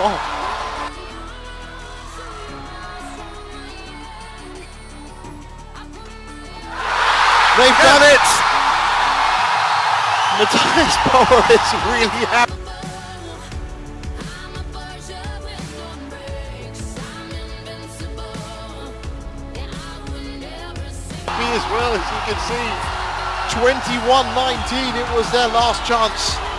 They've done it! Mathias Boe is really happy. Happy as well, as you can see. 21-19, it was their last chance.